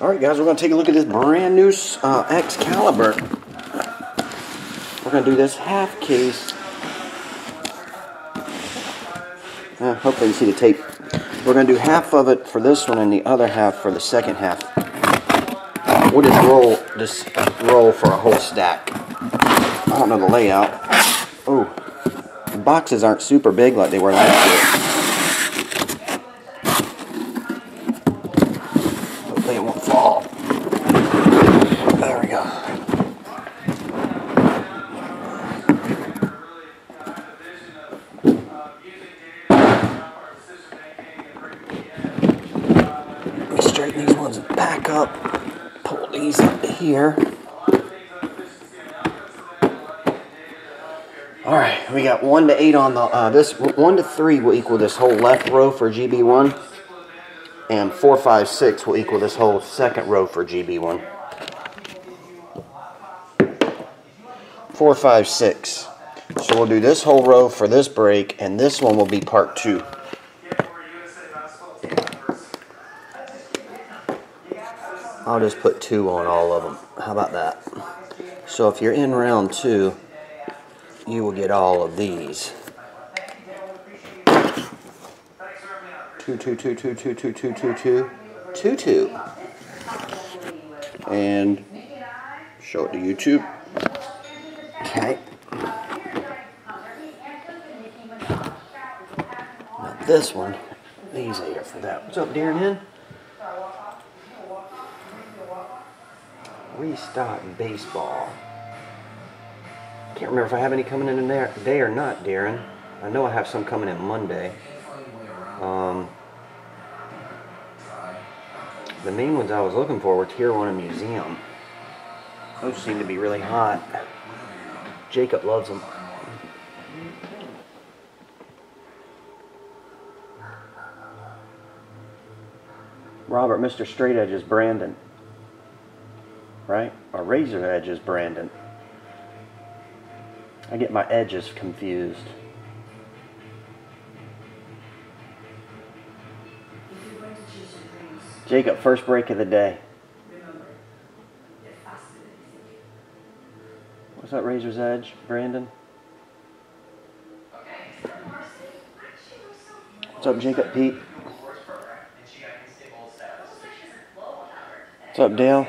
Alright guys, we're going to take a look at this brand new uh, Excalibur. We're going to do this half case. Uh, hopefully you see the tape. We're going to do half of it for this one and the other half for the second half. We'll just roll this roll for a whole stack. I don't know the layout. Oh, the boxes aren't super big like they were last year. Hopefully it won't fall. There we go. Let me straighten these ones back up. Pull these up here. All right, we got one to eight on the uh, this one to three will equal this whole left row for GB one, and four, five, six will equal this whole second row for GB one. Four, five, six. So we'll do this whole row for this break, and this one will be part two. I'll just put two on all of them. How about that? So if you're in round two, you will get all of these. Two, two, two, two, two, two, two, two, two, two, two. And show it to YouTube. Okay. Now this one, these are for that. What's up, Darren Hen? Restock baseball. I can't remember if I have any coming in there today or not, Darren. I know I have some coming in Monday. Um, the main ones I was looking for were Tijuana Museum. Those seem to be really hot. Jacob loves them. Robert, Mr. Straight Edge is Brandon. Right? Or Razor Edge is Brandon. I get my edges confused. Jacob, first break of the day. What's that Razor's Edge, Brandon? What's up, Jacob Pete? What's up, Dale?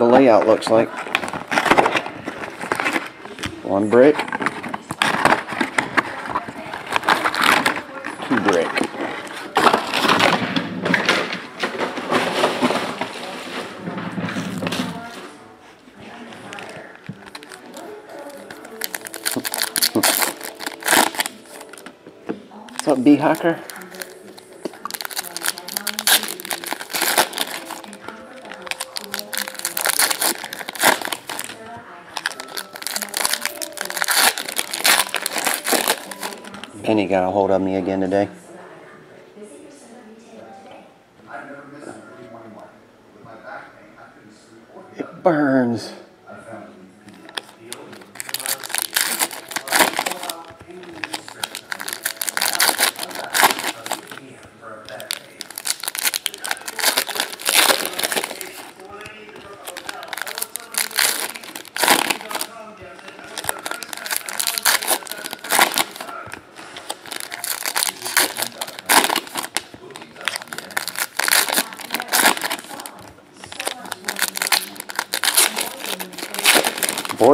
The layout looks like. One brick. Two brick. What's up, B Hacker? Got a hold of me again today. It burns.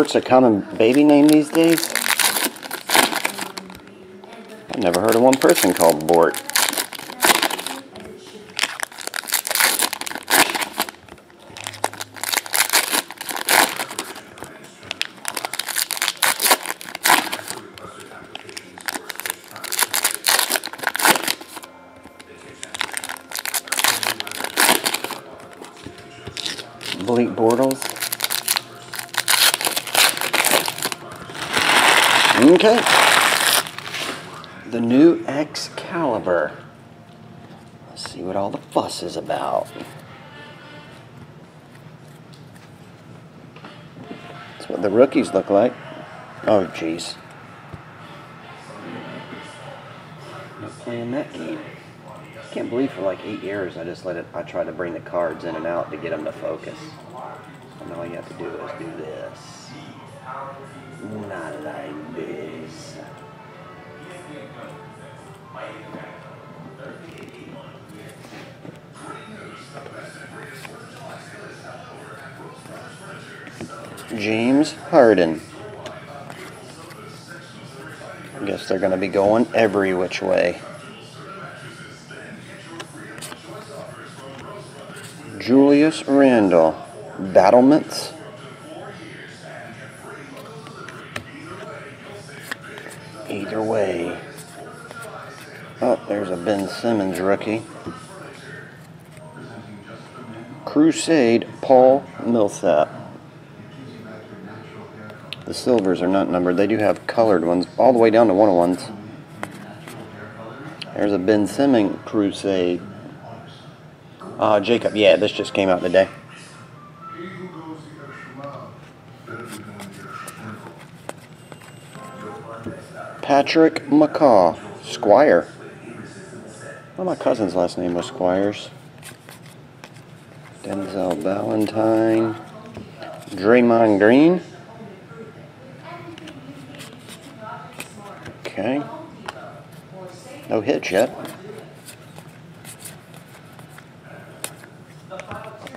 Bort's a common baby name these days. I've never heard of one person called Bort. Blake Bortles. Okay. The new Excalibur. Let's see what all the fuss is about. That's what the rookies look like. Oh, jeez. Not playing that game. I can't believe for like eight years I just let it, I tried to bring the cards in and out to get them to focus. And all you have to do is do this. Not like James Harden. I guess they're going to be going every which way. Julius Randle. Battlements. Simmons rookie. Crusade Paul Millsap. The silvers are not numbered. They do have colored ones, all the way down to one of ones. There's a Ben Simmons Crusade. Uh, Jacob, yeah, this just came out today. Patrick McCaw, Squire. Well, my cousin's last name was Squires. Denzel Valentine. Draymond Green. Okay. No hits yet.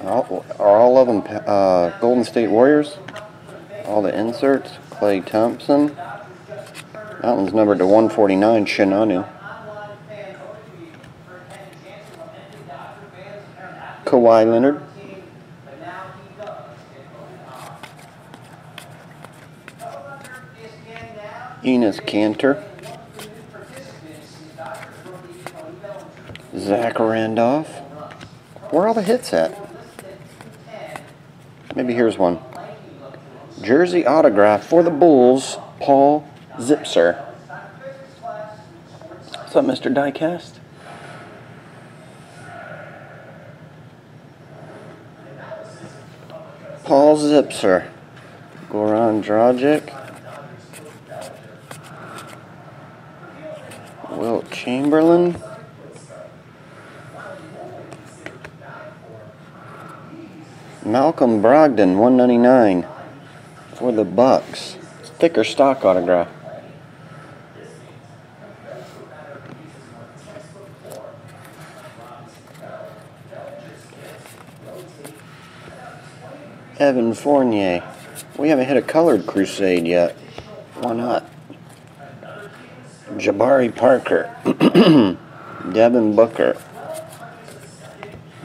All, are all of them uh, Golden State Warriors? All the inserts. Klay Thompson. That one's numbered to 149, Chinanu. Kawhi Leonard. Enes Kanter. Zach Randolph. Where are all the hits at? Maybe here's one. Jersey autograph for the Bulls, Paul Zipser. What's up, Mr. Diecast? Paul Zipser. Goran Dragic. Wilt Chamberlain. Malcolm Brogdon, 199 for the Bucks. Thicker stock autograph. Evan Fournier. We haven't hit a colored crusade yet. Why not? Jabari Parker. Devin Booker.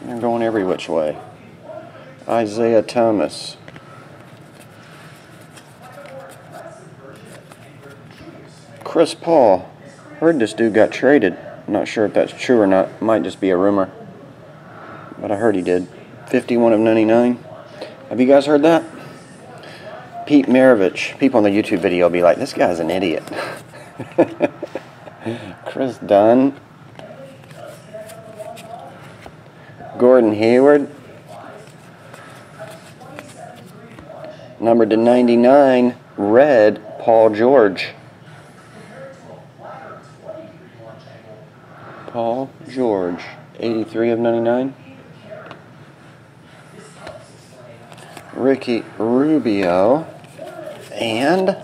They're going every which way. Isaiah Thomas. Chris Paul. Heard this dude got traded. Not sure if that's true or not. Might just be a rumor. But I heard he did. 51 of 99. Have you guys heard that? Pete Maravich. People on the YouTube video will be like, this guy's an idiot. Chris Dunn. Gordon Hayward. Number to 99, red, Paul George. Paul George, 83 of 99. Ricky Rubio and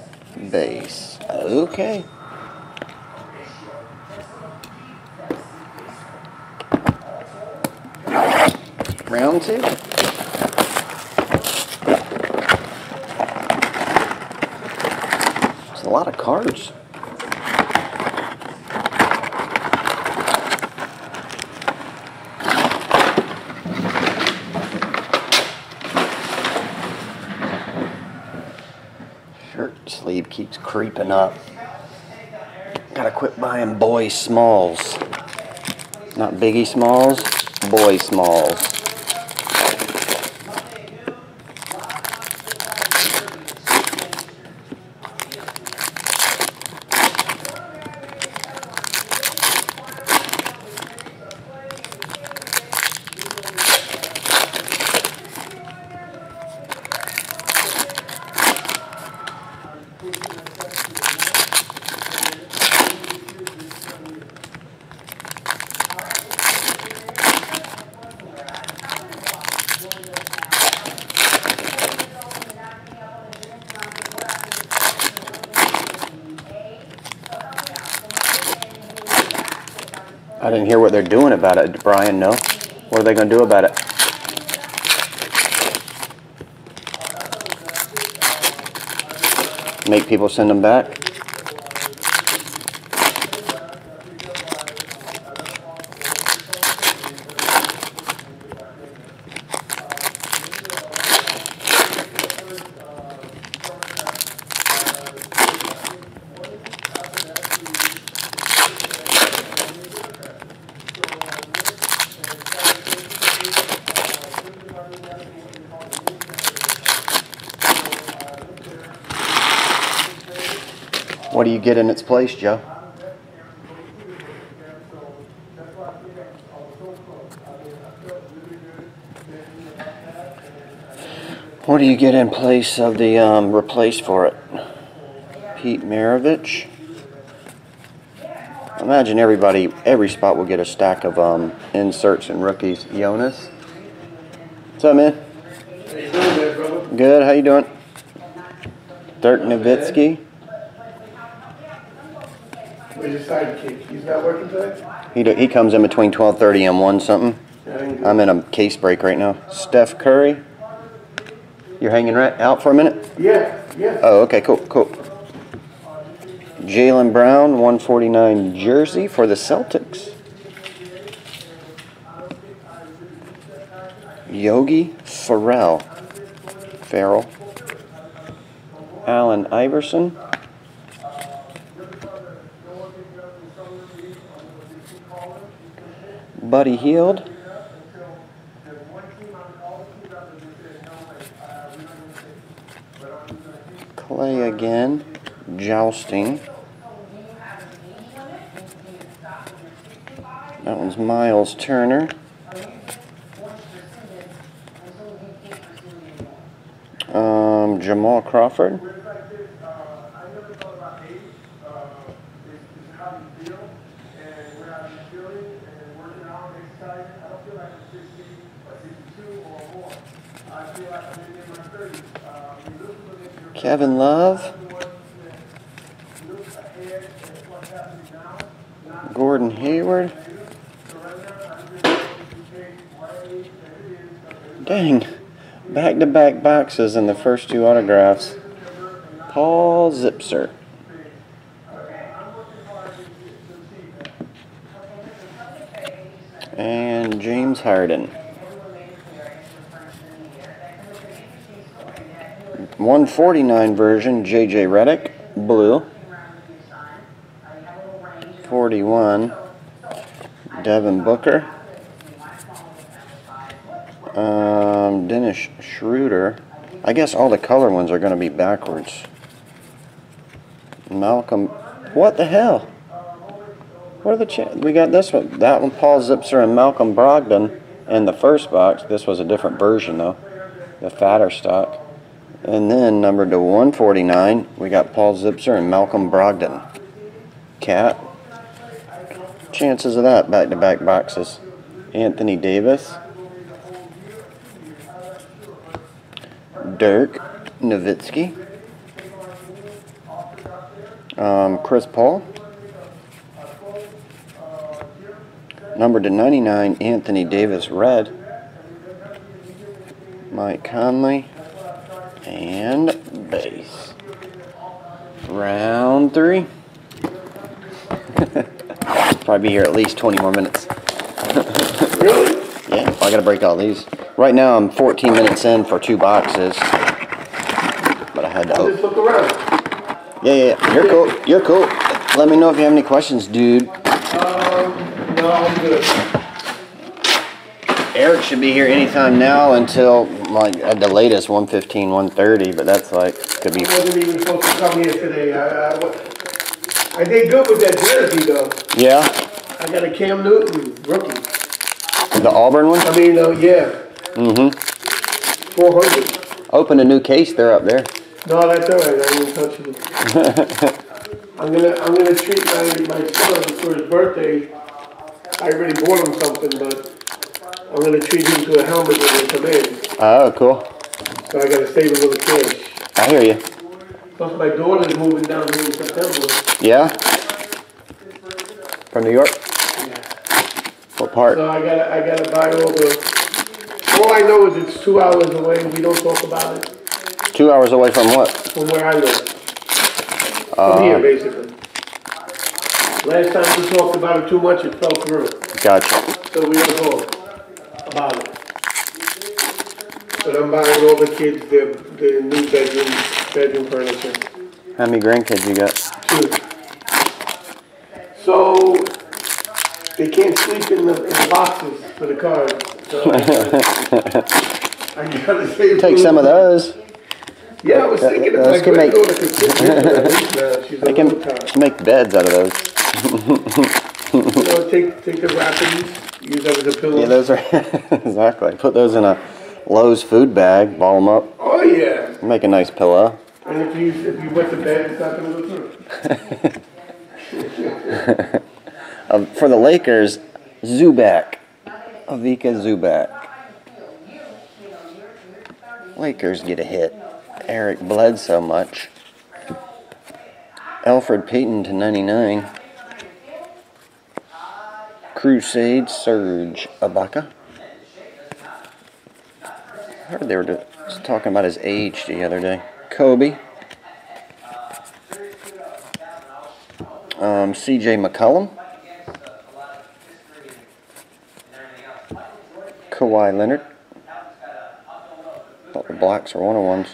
base. Okay. Round two. It's a lot of cards. Keeps creeping up. Gotta quit buying boy smalls. Not biggie smalls, boy smalls. What they're doing about it, Brian. No. What are they going to do about it? Make people send them back? What do you get in its place, Joe? What do you get in place of the um, replace for it? Pete Maravich. Imagine everybody, every spot will get a stack of um, inserts and rookies. Jonas. What's up, man? Good. How you doing? Dirk Nowitzki. Where's your sidekick? He's not working today? He, do- he comes in between 12:30 and 1 something. I'm in a case break right now. Steph Curry. You're hanging right out for a minute? Yeah, yeah. Oh, okay, cool, cool. Jaylen Brown, 149 jersey for the Celtics. Yogi Ferrell. Ferrell. Allen Iverson. Buddy Hield. Klay again. Jousting. That one's Miles Turner. Um, Jamal Crawford. Kevin Love. Gordon Hayward. Dang. Back to back boxes in the first two autographs. Paul Zipser. And James Harden. 149 version, JJ Redick, blue. 41, Devin Booker. Um, Dennis Schroeder. I guess all the color ones are going to be backwards. Malcolm. What the hell? What are the ch- We got this one. That one, Paul Zipser and Malcolm Brogdon in the first box. This was a different version, though. The fatter stock. And then, number to 149, we got Paul Zipser and Malcolm Brogdon. Cat. Chances of that back to back boxes. Anthony Davis. Dirk Nowitzki. Um, Chris Paul. Numbered to 99, Anthony Davis Red. Mike Conley. And base. Three. Probably be here at least 20 more minutes. Really? Yeah, I gotta break all these. Right now I'm 14 minutes in for two boxes. But I had to Just look around. Yeah, yeah, yeah. You're cool. You're cool. Let me know if you have any questions, dude. Um, no, I'm good. Eric should be here anytime now until like at the latest 115, 130, but that's like could be I wasn't even supposed to come here today. I, I, I did good with that jersey though. Yeah. I got a Cam Newton rookie. The Auburn one? I mean, uh, yeah, Mm-hmm. 400. Open a new case, they're up there. No, that's all right, I ain't touching it. I'm gonna, I'm gonna treat my, my son for his birthday. I already bought him something, but I'm gonna treat him to a helmet when they come in. Oh, cool. So I gotta save a little cash. I hear you. Plus my daughter's moving down here in September. Yeah? From New York? What part? So I gotta, I gotta buy the, all I know is it's two hours away, we don't talk about it, Two hours away from what? from where I live. From uh, here, basically. Last time we talked about it too much, it fell through. Gotcha. So we don't talk about it. But I'm buying all the kids the, their new bedroom, bedroom furniture. How many grandkids you got? Two. So, they can't sleep in the, in the boxes for the cars. So I gotta save. Take some of those. Yeah, I was uh, thinking if Those my can make- granddaughter could sit in there at least now, she's a They can make beds out of those. You know, take, take the wrappings, use that as a pillow. Yeah, those are exactly. Put those in a Lowe's food bag, ball them up, Oh, yeah. make a nice pillow. And if you, if you wet the bed, it's not gonna go through. Uh, for the Lakers, Zubac, Ivica Zubac. Lakers get a hit. Eric bled so much. Elfrid Payton to 99. Crusade Serge Ibaka. I heard they were talking about his age the other day. Kobe. Um, CJ McCollum. Kawhi Leonard. Thought the blacks were one of ones.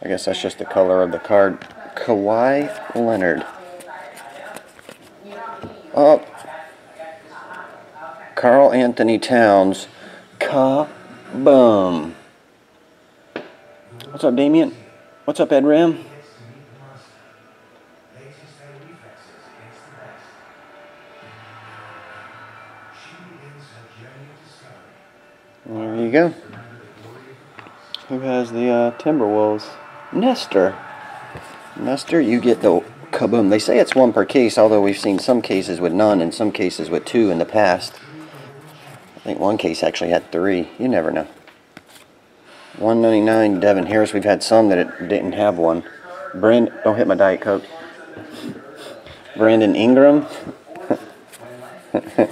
I guess that's just the color of the card. Kawhi Leonard. Up. Karl-Anthony Towns. Ka-boom. What's up, Damien? What's up, Ed Ram? There you go. Who has the uh, Timberwolves? Nestor. Nestor, you get the kaboom. They say it's one per case, although we've seen some cases with none and some cases with two in the past. I think one case actually had three. You never know. 199 Devin Harris. We've had some that it didn't have one. Brand, don't hit my Diet Coke. Brandon Ingram.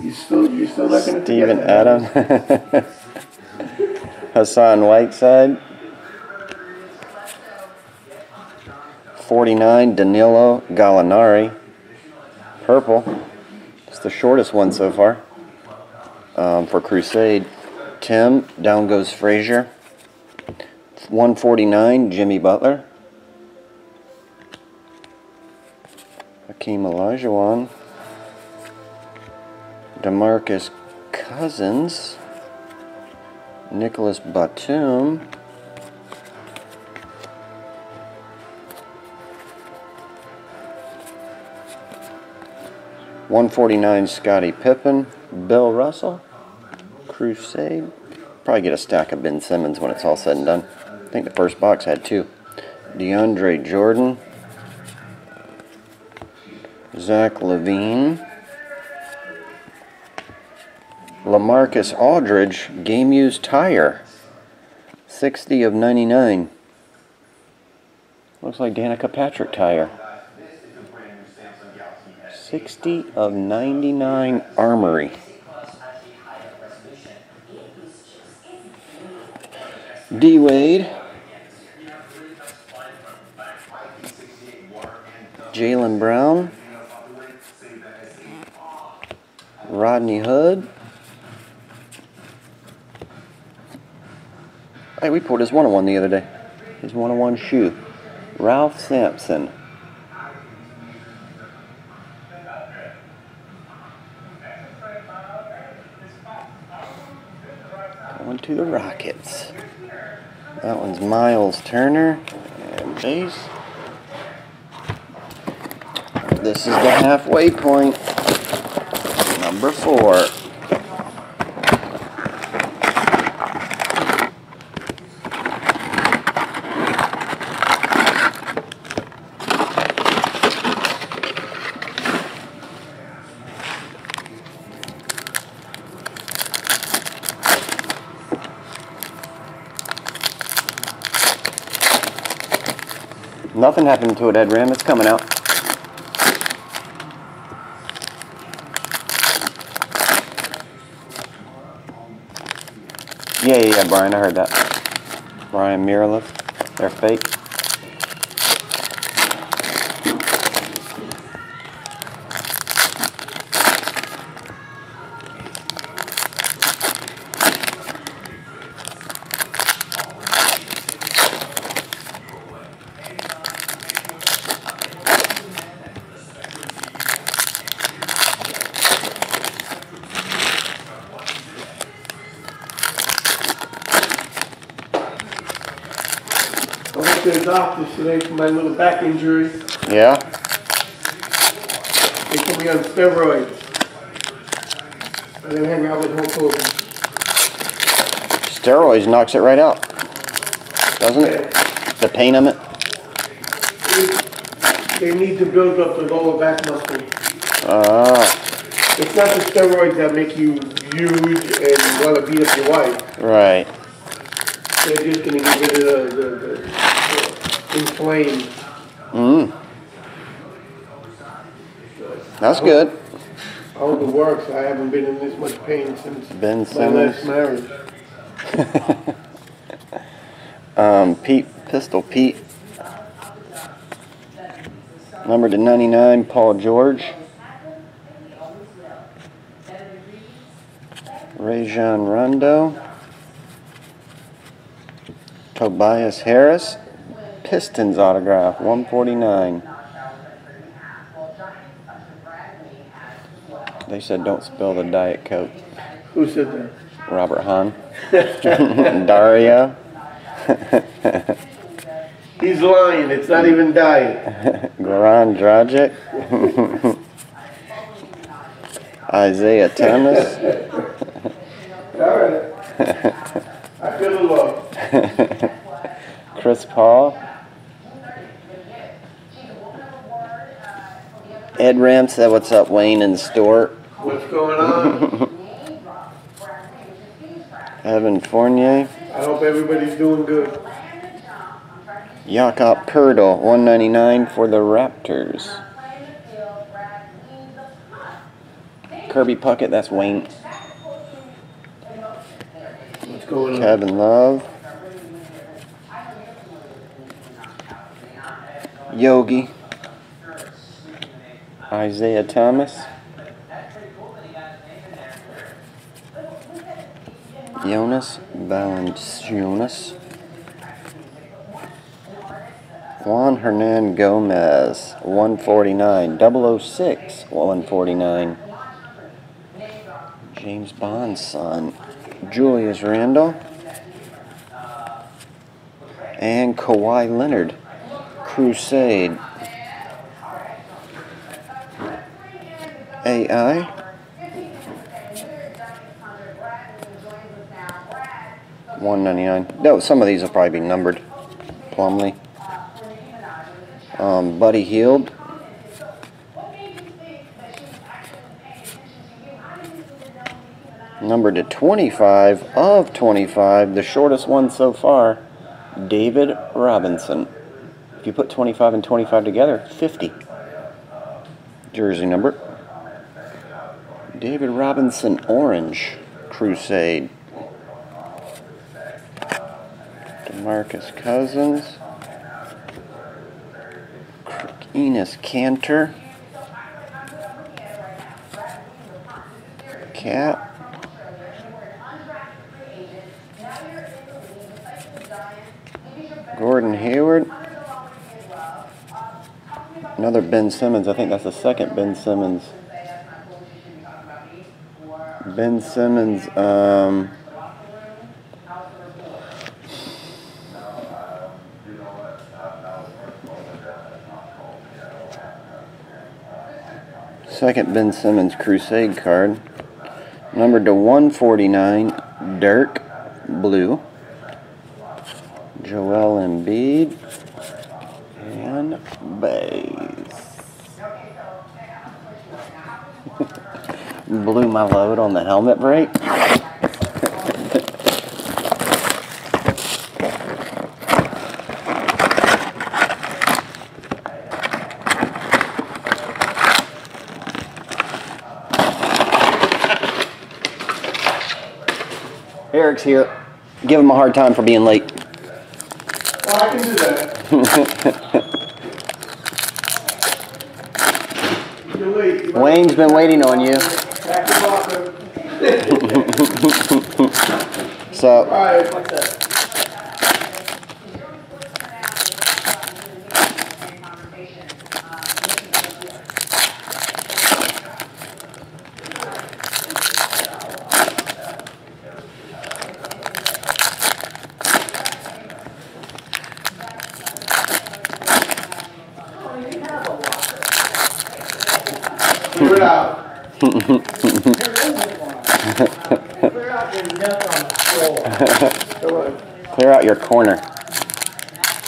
You still, you still forget Steven. Adam. Hassan Whiteside. 49, Danilo Gallinari. Purple. It's the shortest one so far um, for Crusade. Tim, down goes Frazier. 149, Jimmy Butler. Hakeem Olajuwon. Demarcus Cousins, Nicolas Batum, one forty nine Scottie Pippen, Bill Russell, Crusade. Probably get a stack of Ben Simmons when it's all said and done. I think the first box had two. DeAndre Jordan, Zach LaVine. Lamarcus Aldridge, game used tire. 60 of 99. Looks like Danica Patrick tire. 60 of 99 Armory. D Wade. Jaylen Brown. Rodney Hood. Hey, we pulled his one on one the other day. His one on one shoe. Ralph Sampson. Going to the Rockets. That one's Miles Turner and base. This is the halfway point. Number four. Nothing happened to it, Ed Ram. It's coming out. Yeah, yeah, yeah, Brian. I heard that. Brian Miralith. They're fake. I went to the doctor today for my little back injury. Yeah. They put me on steroids. I didn't hang out with Hulk Hogan. Steroids knocks it right out. Doesn't it? The pain of it? They need to build up the lower back muscle. Ah, It's not the steroids that make you huge and want to beat up your wife. right. They're just gonna get rid of the, the inflamed. Mm. That's good. I the works. I haven't been in this much pain since Ben my last marriage. Um, Pete, Pistol Pete. Number to 99, Paul George. Rajon Rondo. Tobias Harris. Pistons autograph, 149. They said don't spill the Diet Coke. Who said that? Robert Hahn. Dario. He's lying. It's not even diet. Goran Dragic. Isaiah Thomas. All right. I feel the love. Chris Paul. Ed Ram said, What's up, Wayne, in the store? What's going on? Evan Fournier. I hope everybody's doing good. Jakob Poeltl, 199 for the Raptors. Kirby Puckett, that's Wayne. What's going on? Kevin Love. Yogi. Isaiah Thomas. Jonas Valanciunas. Juan Hernangomez, 149. 006, 149. James Bond's son, Julius Randle. And Kawhi Leonard, Crusade. AI. One ninety nine. No, some of these will probably be numbered. Plumlee. Um, Buddy Hield. Number to 25 of 25, the shortest one so far, David Robinson. If you put 25 and 25 together, 50. Jersey number. David Robinson Orange Crusade. Demarcus Cousins. Enes Kanter. Cat. Gordon Hayward. Another Ben Simmons. I think that's the second Ben Simmons. Ben Simmons. Um, second Ben Simmons Crusade card. Numbered to 149. Dirk. Blue. Joel Embiid and Bays. blew my load on the helmet brake. Eric's here. Give him a hard time for being late. Well, I can do that. Wayne's been waiting on you. So, All right. Clear it out. Clear out your note on the floor. Come on. Clear out your corner.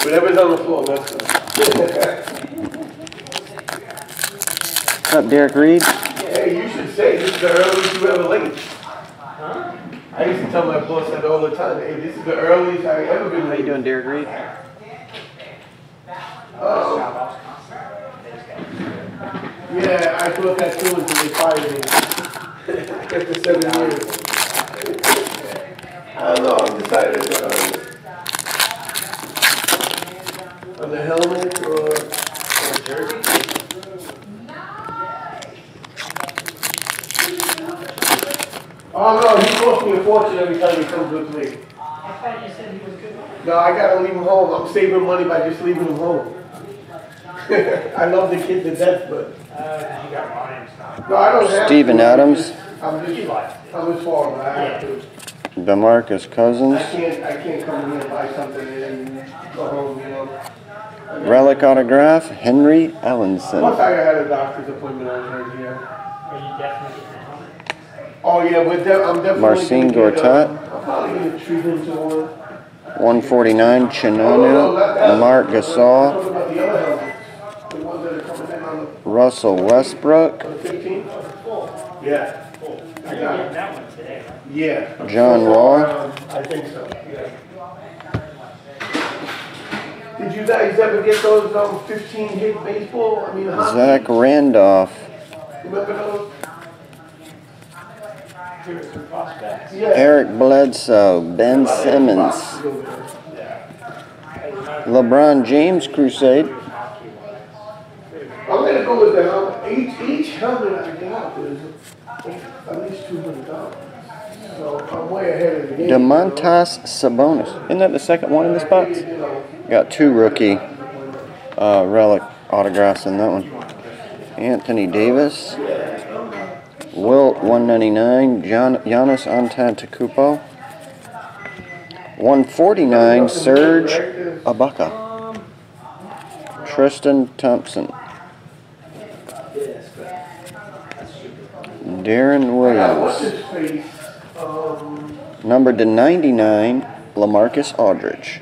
Whatever's on the floor, that's. What's up, Derek Reed? Hey, you should say this is the earliest you ever late. Huh? I used to tell my boss that all the time. Hey, this is the earliest I've ever been late. How you late. doing, Derek Reed? Oh. Yeah, I thought that too until they fired me. After seven years. I don't know, I'm decided uh, on the helmet or, or jersey. Oh no, he costs me a fortune every time he comes with me. I thought you said he was good. No, I gotta leave him home. I'm saving money by just leaving him home. I love the kid to death, but Uh, you got Ryan's now. no, I don't have. Steven to. Adams. I'm just. I'm his father. I have to. DeMarcus I Cousins. can't, I can't come in and buy something and go home, you know. Relic autograph, Henry Plus, Ellenson. I had a doctor's appointment on right here. Are you definitely getting a helmet? Oh yeah, but de- I'm definitely. Marcin gonna get, uh, Gortat. I'm probably gonna treat him to one. 149, Oh, no, no, Chinanu. not that. Mark I'm Gasol. talking about the other helmets. The ones that are coming in on the Russell Westbrook. on the fifteenth? Yeah. I You're got getting it. that one today, right? Yeah. John Wall. I think so, yeah. Did you guys ever get those, um, fifteen hit baseball, I mean, hockey? Zach Randolph. Remember those? Here's some prospects. Yeah. Eric Bledsoe. Ben Simmons. LeBron James Crusade. I'm gonna go with the helmet, each, each helmet I got was at least two hundred dollars. So I'm way ahead of the game. Domantas Sabonis. Isn't that the second one in this box? Got two rookie uh, relic autographs in that one. Anthony Davis. Wilt 199. Gian, Giannis Antetokounmpo. 149. Serge Ibaka. Tristan Thompson. Deron Williams. number? Um, to 99. Lamarcus Aldridge.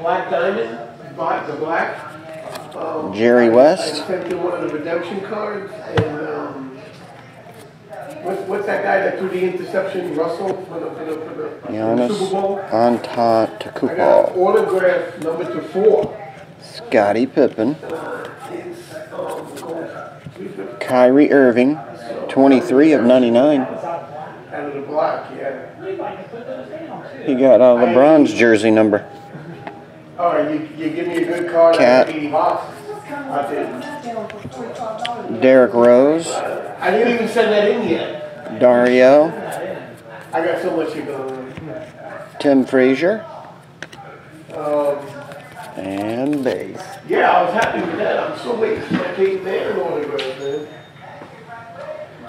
Black the black. Um, Jerry West. I sent him one of the redemption cards and, um, what's, what's that guy that threw the interception, Russell, for the, for the, for the for the Super Bowl? I got autograph number to four. Scottie Pippen. Uh, it's, um, gold, three fifty, Kyrie Irving. 23 of 99. out of the black, yeah. He got uh, LeBron's jersey number. All right, you, you give me a good card, I Cat. got eighty. I did. Derrick Rose. I didn't even send that in yet. Dario. I got so much to go. Tim Frazier. Um, And base. yeah, I was happy with that. I'm still waiting for my Peyton Manning autograph, man.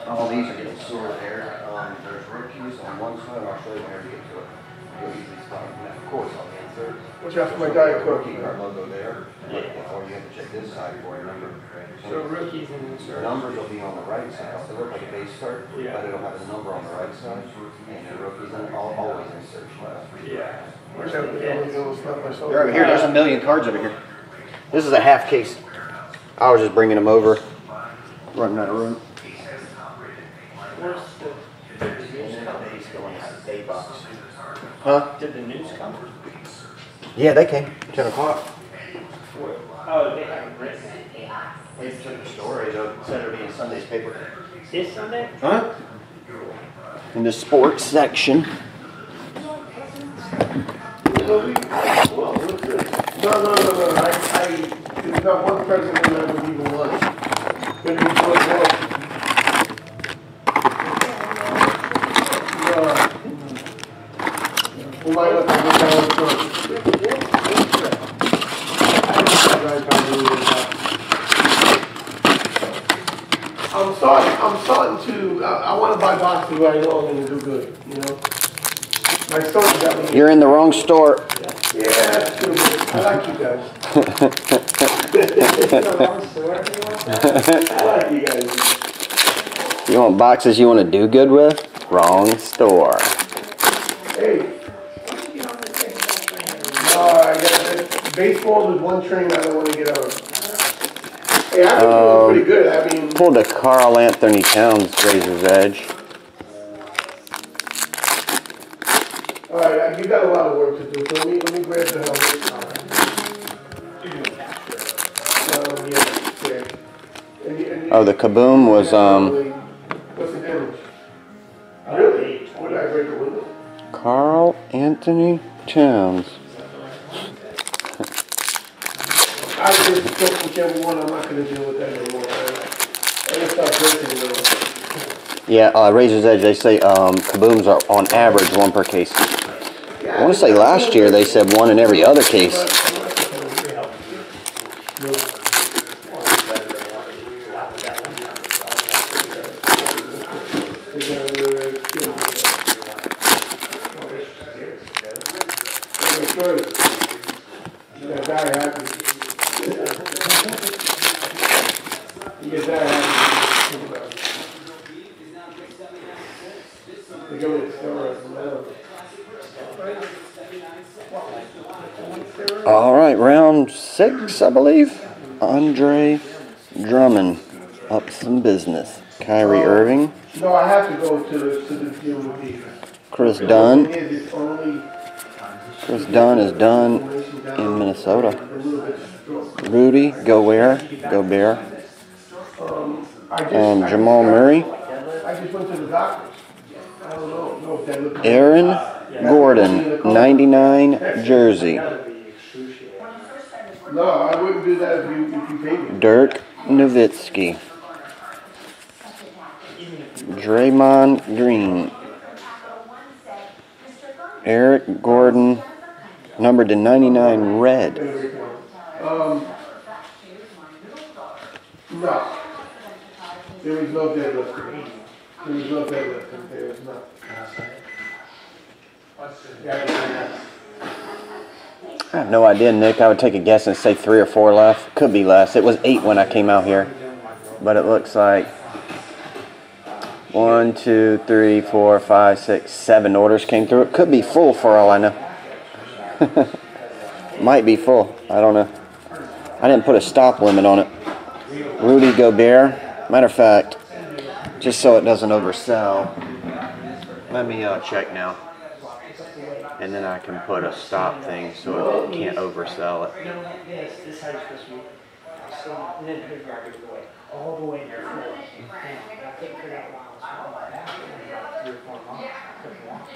All these are getting sorted there. Um, there's rookies on one side. I'll show you how to get to it. You'll easily start. And of course, I'll insert. Watch out for my Diet Coke. Rookie card logo there. Or you have to check this side for a number. So rookies and The numbers will be on the right side, so it'll look like a base start, but it'll have a number on the right side, and the rookies, and I'll always insert left. Yeah. Watch out, I'm gonna go slap myself. They're over here, there's a million cards over here. This is a half case. I was just bringing them over, running out of room. Where's the, did the news come? Huh? Did the news come? Yeah, they came, ten o'clock. Oh, they haven't written it. They took the story, though, said it'll be in Sunday's paper. This Sunday? Huh? In the sports section. will be? Well, what's this? No, no, no, no, I, I, there's not one president that would even lunch. Gonna be George Washington. No. We might have to go down first. I don't know if I can do that. I'm starting, I'm starting to, I, I wanna buy boxes where I know I'm gonna do good, you know? My son got me. You're in the wrong store. Yeah, that's true. I like you guys. I like you guys. You want boxes you want to do good with? Wrong store. Hey. No, I got that. Baseball is one train I don't wanna get on. Hey, I've been doing pretty good. I mean, Pulled a Karl-Anthony Towns Razor's Edge. all right, you got a lot of work to do, so let me, let me grab the helmet. Um, yeah, yeah. And and Oh, the Kaboom was um What's the damage? Really? What, did I break a window? Carl Anthony Towns. I just took whichever one, I'm not gonna deal with that anymore. I'm start breaking them. Yeah, uh, Razor's Edge. They say um, Kabooms are on average one per case. I want to say last year they said one in every other case. Yeah, very happy. You get very happy. They go to the store now. All right, round six, I believe. Andre Drummond up some business. Kyrie Irving, No, I have to go to the, to the deal with. Kris Dunn. It is only Kris Dunn is done in Minnesota. a little bit strong. Rudy Gobert, Gobert, um, Jamal Murray, I just went to the doctor. I don't know, no, if. Aaron Gordon, 99 jersey, No, I wouldn't do that if you, if you paid me. Dirk Nowitzki, Draymond Green, Eric Gordon, numbered to 99 red. Um, no. There is no deadlifting. There is no deadlifting, there is not. Yeah, I have no idea, Nick. I would take a guess and say three or four left. Could be less. It was eight when I came out here, but it looks like one, two, three, four, five, six, seven orders came through. It could be full for all I know. Might be full. I don't know. I didn't put a stop limit on it. Rudy Gobert. Matter of fact, just so it doesn't oversell, let me uh, check now. And then I can put a stop thing so it can't oversell it. This, this is how you're supposed to be. So, and then here's where I go away, all the way there. forward. Damn, I couldn't figure out why I was wrong. Back three or four months, I couldn't walk.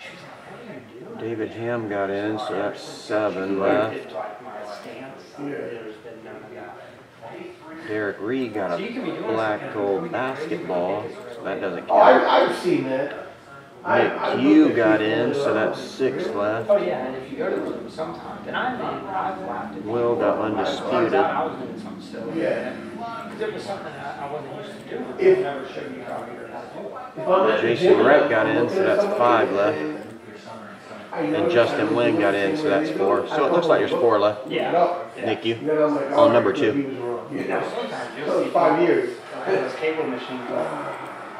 She was like, what do you do? David Ham got in, so that's seven left. Did like my stance, there's been none of that. Derek Reed got a black gold basketball, so that doesn't Oh, count. I, I've seen that. I- I Nick Q got in, so that's six left. Oh, yeah, and if you go to them sometimes, and I mean, I've laughed at. Will got. I was- undisputed. I was doing something silly. Yeah. Because it was something I, I wasn't used to doing. If- They never showed me how to do it. If I'm at the Jason gym, Rett got in, so that's five left. and I And notice Justin I Wynn got in, so that's four. So it looks like there's four left. Yeah. Nick you. And then I'm like, On number two. he was wrong. You know, Yeah. sometimes That you'll was see. five years. Those cable machines.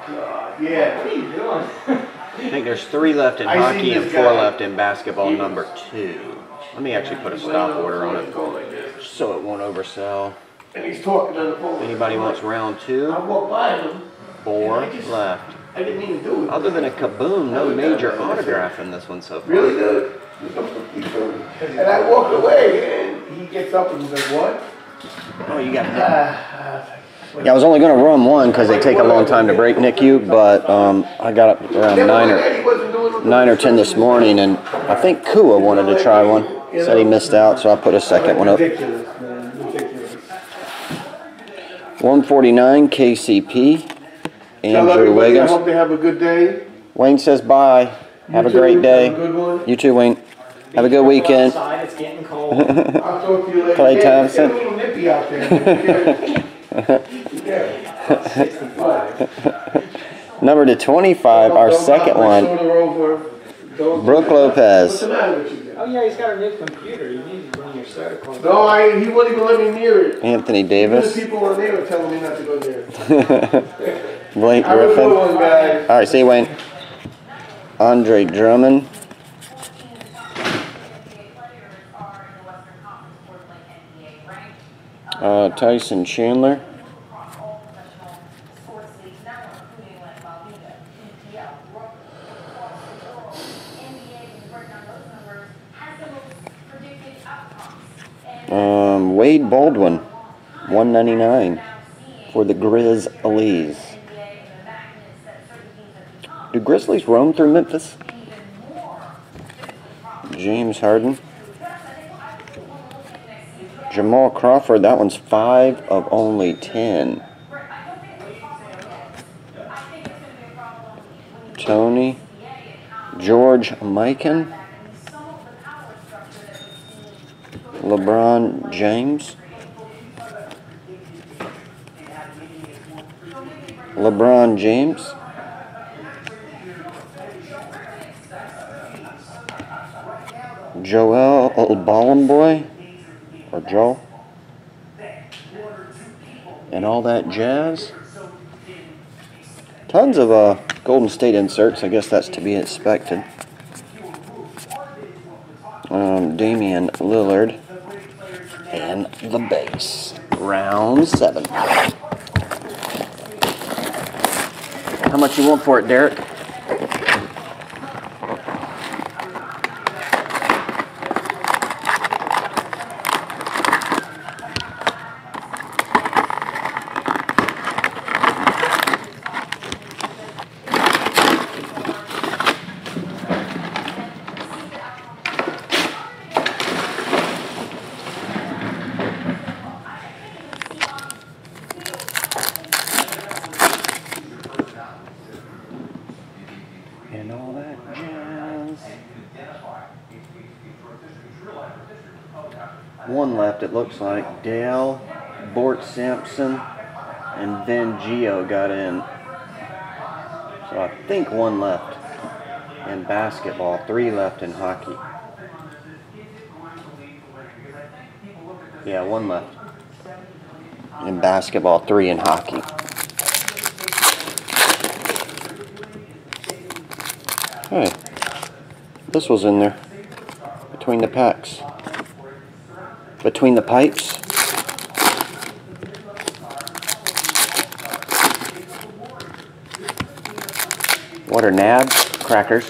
What Yeah. are you doing? I think there's three left in I hockey and four left in basketball number two. Let me actually put a stop order on it so it won't oversell. And he's talking on the phone. Anybody wants round I two? walked by him. Four left. I didn't even do it. Other than a kaboom, no major autograph in this one so far. Really good. And I walked away and he gets up and he's like, what? Oh, you got Ah, Yeah, I was only gonna run one because they take a long time to break NICU, but um, I got up around nine or that, he wasn't doing nine or ten this morning, and I think Kua wanted to try one. Said he missed out, so I put a second one up. Ridiculous, man, ridiculous. 149 KCP. Tell Andrew everybody, I hope they have a good day. Wayne says bye. Have a great day. Have a good one. You too, Wayne. Have a good weekend. It's getting cold. I'll talk to you later. Klay Yeah, It's Thompson. a little nippy out there. Yeah. Sixty-five. Number to 25, our second one, shoulder Brook Lopez. What's the matter with you? Oh yeah, he's got a new computer. You need to bring your soda. No, I, he wouldn't even let me near it. Anthony Even the Davis, people on there were telling me not to go there. Blake Have a good Griffin. one, guys. All right, see you, Wayne. Andre Drummond, uh, Tyson Chandler, um, Wade Baldwin, 199 for the Grizzlies. Do Grizzlies roam through Memphis? James Harden. Jamal Crawford, that one's five of only ten. Tony. George Mikan. LeBron James. LeBron James. Joel Boy, or Joe, and all that jazz. Tons of uh, Golden State inserts. I guess that's to be expected. Um, Damian Lillard and the base. Round seven. How much you want for it, Derek? And all that jazz. One left, looks like. Dale, Bort Sampson, and then Geo got in. So I think one left in basketball, three left in hockey. Yeah, one left in basketball, three in hockey. Hey, this was in there between the packs. Between the pipes. What are nabs? Crackers.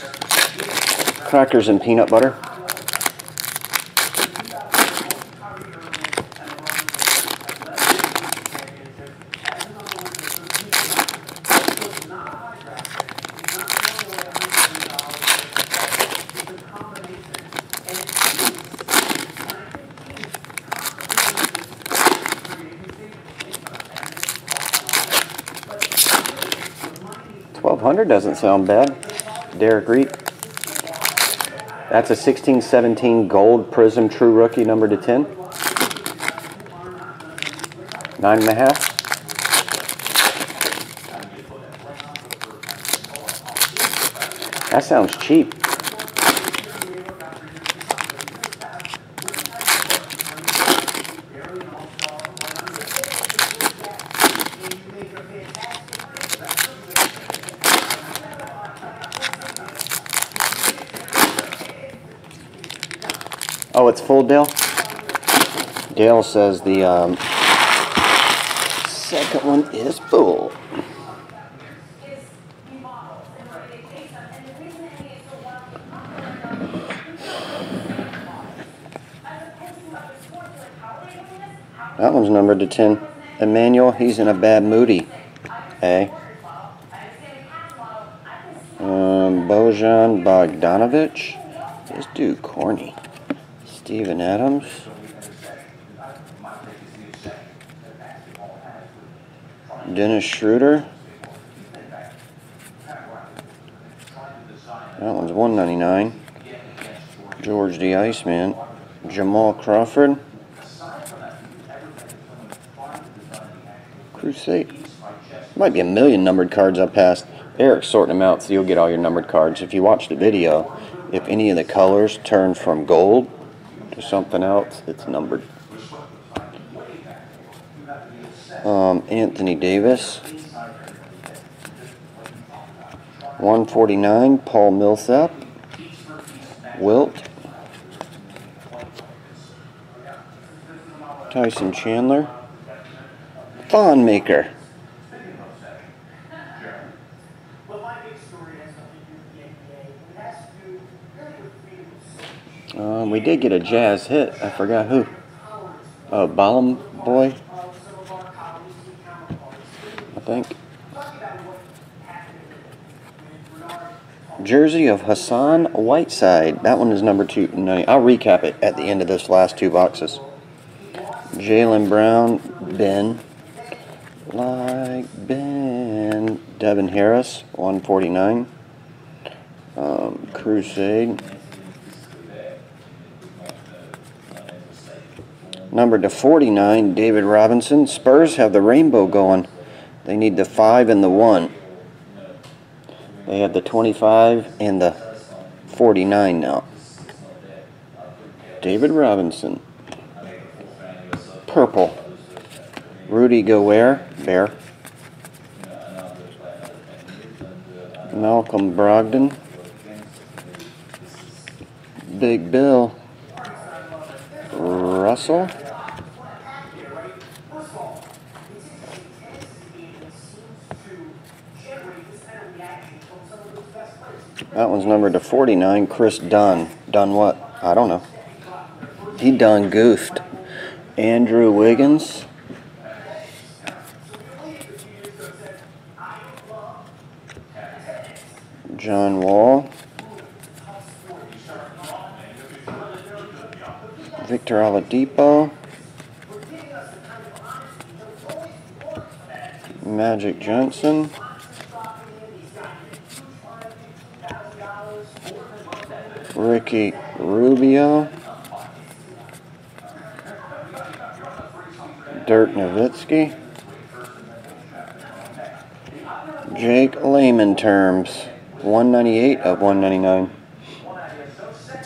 Crackers and peanut butter. Twelve hundred doesn't sound bad. Derek Reed. That's a sixteen seventeen gold prism true rookie number to ten. Nine and a half. That sounds cheap. Oh, it's full, Dale? Dale says the um, second one is full. That one's numbered to 10. Emmanuel, he's in a bad moody. Eh? Um, Bojan Bogdanovic. This dude corny. Steven Adams. Dennis Schroeder. That one's 199. George the Iceman. Jamal Crawford. Crusade. Might be a million numbered cards I passed. Eric's sorting them out so you'll get all your numbered cards. If you watch the video, if any of the colors turn from gold to something else, it's numbered. Um, Anthony Davis. 149, Paul Millsap. Wilt. Tyson Chandler. Thon Maker. Um, we did get a jazz hit. I forgot who. Uh, Balam Boy. I think. Jersey of Hassan Whiteside. That one is number two. No, I'll recap it at the end of this last two boxes. Jaylen Brown, Ben. Like Ben. Devin Harris, 149. Um, Crusade. Number to 49, David Robinson. Spurs have the rainbow going. They need the 5 and the 1. They have the 25 and the 49 now. David Robinson. Purple. Rudy Gobert. Bear. Malcolm Brogdon. Big Bill. Russell. That one's numbered to 49. Kris Dunn. Done what? I don't know. He done goofed. Andrew Wiggins. John Wall. Oladipo. Magic Johnson. Ricky Rubio. Dirk Nowitzki. Jake Layman terms. 198 of 199.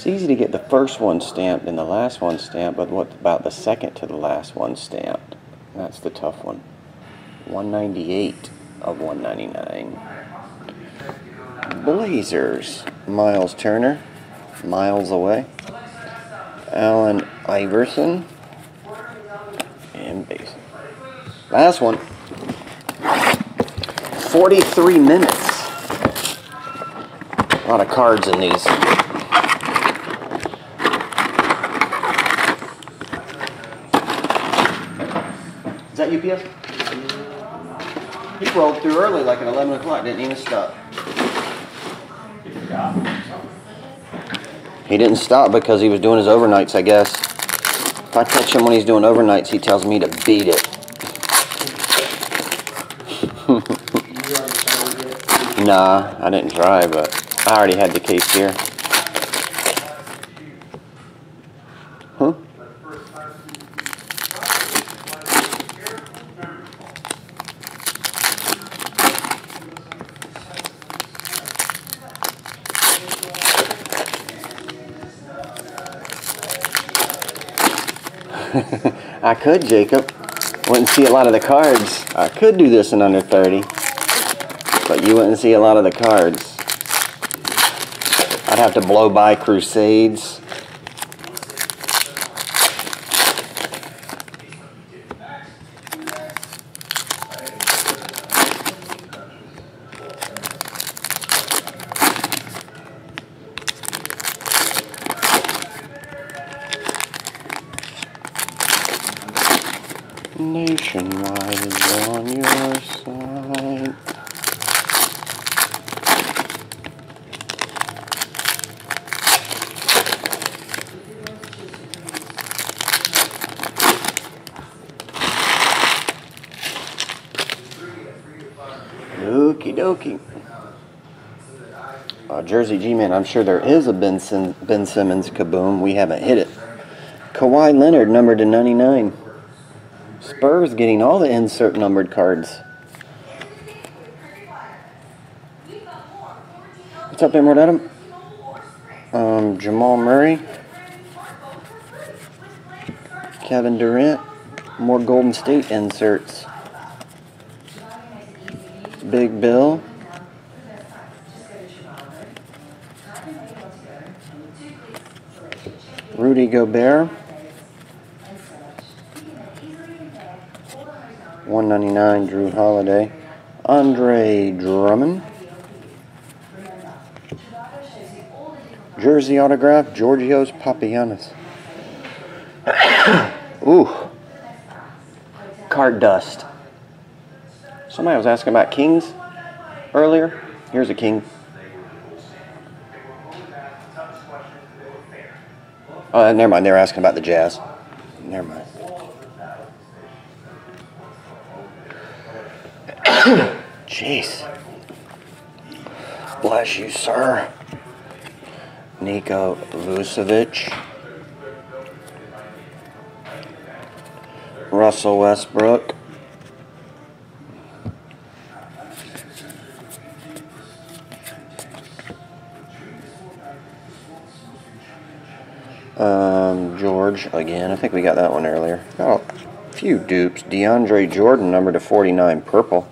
It's easy to get the first one stamped and the last one stamped, but what about the second to the last one stamped? That's the tough one. 198 of 199. Blazers. Miles Turner. Miles away. Allen Iverson. And base. Last one. 43 minutes. A lot of cards in these. Is that He rolled through early, like at 11 o'clock, didn't even stop. He didn't stop because he was doing his overnights, I guess. If I catch him when he's doing overnights, he tells me to beat it. nah, I didn't try, but I already had the case here. I could, Jacob. Wouldn't see a lot of the cards. I could do this in under 30. But you wouldn't see a lot of the cards. I'd have to blow by Crusades. Nationwide is on your side. Okie dokie. Uh, Jersey G-Man, I'm sure there is a Ben, Sim- ben Simmons kaboom. We haven't hit it. Kawhi Leonard, numbered to 99. Spurs getting all the insert numbered cards. What's up Mort Adam? Um, Jamal Murray. Kevin Durant. More Golden State inserts. Big Bill. Rudy Gobert. 199 Jrue Holiday. Andre Drummond. Jersey autograph Georgios Papagiannis. Ooh. Card dust. Somebody was asking about kings earlier. Here's a king. Oh, uh, never mind. They were asking about the jazz. Never mind. Jeez. Bless you, sir. Niko Vucevic. Russell Westbrook. Um, George again. I think we got that one earlier. Got a few dupes. DeAndre Jordan, number to 49, purple.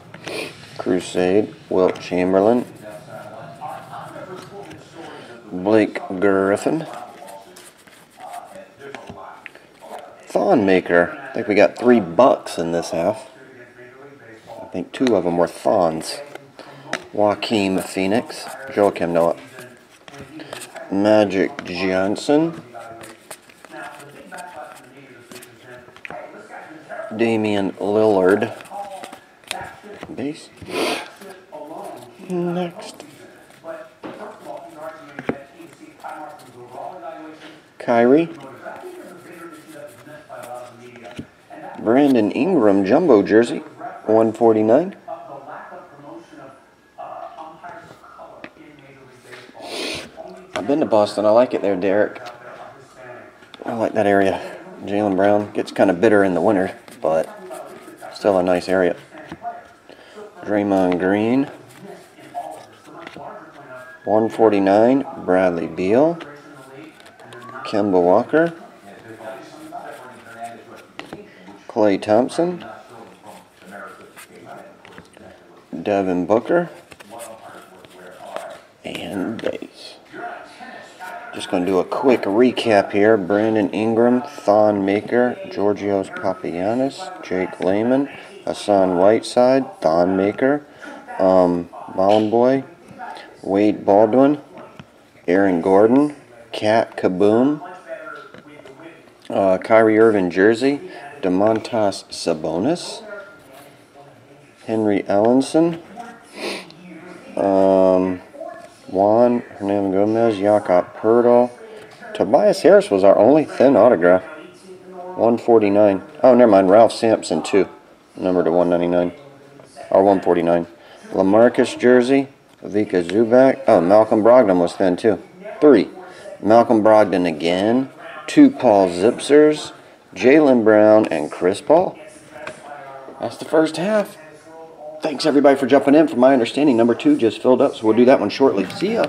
Crusade. Wilt Chamberlain. Blake Griffin. Thon Maker. I think we got three bucks in this half. I think two of them were Thons. Joaquin Phoenix. Joakim Noah. Magic Johnson. Damian Lillard. Base. Next. Kyrie. Brandon Ingram jumbo jersey, 149. I've been to Boston. I like it there, Derek. I like that area. Jaylen Brown gets kind of bitter in the winter, but still a nice area. Draymond Green. 149, Bradley Beal. Kemba Walker. Klay Thompson. Devin Booker. And base. Just going to do a quick recap here. Brandon Ingram, Thon Maker, Georgios Papagiannis, Jake Layman, Hassan Whiteside, Thon Maker, um, Boy, Wade Baldwin, Aaron Gordon, Cat Kaboom, uh, Kyrie Irving jersey, Domantas Sabonis, Henry Ellenson, um, Juan Hernangomez, Jakob Poeltl. Tobias Harris was our only thin autograph. 149. Oh, never mind. Ralph Sampson, too. Number to 199. Or 149. Lamarcus jersey. Ivica Zubac. Oh, Malcolm Brogdon was thin, too. Three. Malcolm Brogdon again. Two Paul Zipsers. Jaylen Brown and Chris Paul. That's the first half. Thanks everybody for jumping in. From my understanding, number two just filled up, so we'll do that one shortly. See ya.